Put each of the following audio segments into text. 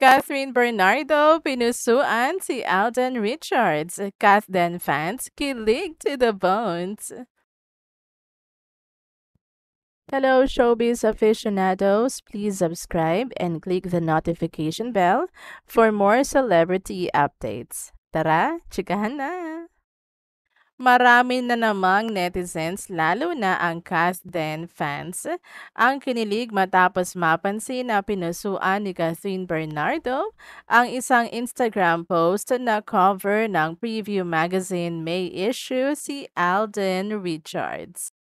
Catherine Bernardo pinusuan si Alden Richards. Kathden fans kilig to the bones. Hello, showbiz aficionados. Please subscribe and click the notification bell for more celebrity updates. Tara, chikahan na! Marami na namang netizens, lalo na ang Kathden fans, ang kinilig matapos mapansin na pinusuan ni Catherine Bernardo ang isang Instagram post na cover ng Preview Magazine May issue si Alden Richards.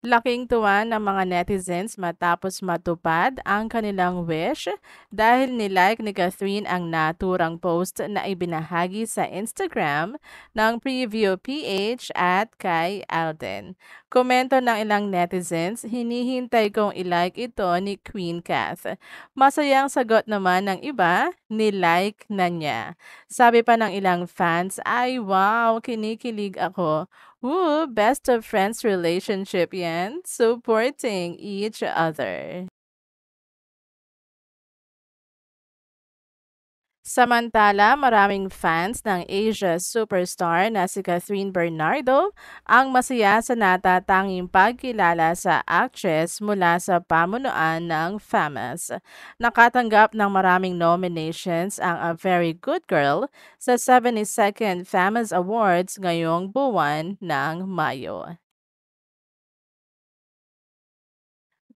Laking tuwa ng mga netizens matapos matupad ang kanilang wish dahil nilike ni Catherine ang naturang post na ibinahagi sa Instagram ng Preview PH at kay Alden. Komento ng ilang netizens, hinihintay kong ilike ito ni Queen Kath. Masayang sagot naman ng iba, nilike na niya. Sabi pa ng ilang fans, ay wow, kinikilig ako. Woo, best of friends relationship yan, supporting each other. Samantala, maraming fans ng Asia superstar na si Catherine Bernardo ang masaya sa natatanging pagkilala sa actress mula sa pamunuan ng FAMAS. Nakatanggap ng maraming nominations ang A Very Good Girl sa 72nd FAMAS Awards ngayong buwan ng Mayo.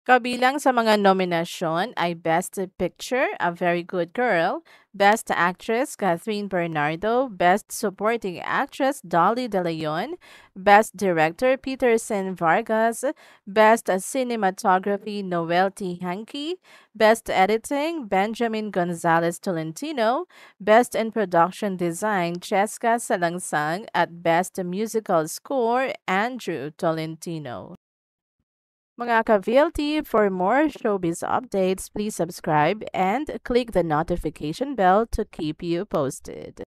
Kabilang sa mga nominasyon ay Best Picture, A Very Good Girl, Best Actress, Catherine Bernardo, Best Supporting Actress, Dolly De Leon, Best Director, Peterson Vargas, Best Cinematography, Noel T. Hankey, Best Editing, Benjamin Gonzalez Tolentino, Best in Production Design, Cheska Salangsang, at Best Musical Score, Andrew Tolentino. Mga ka-VLT, for more showbiz updates, please subscribe and click the notification bell to keep you posted.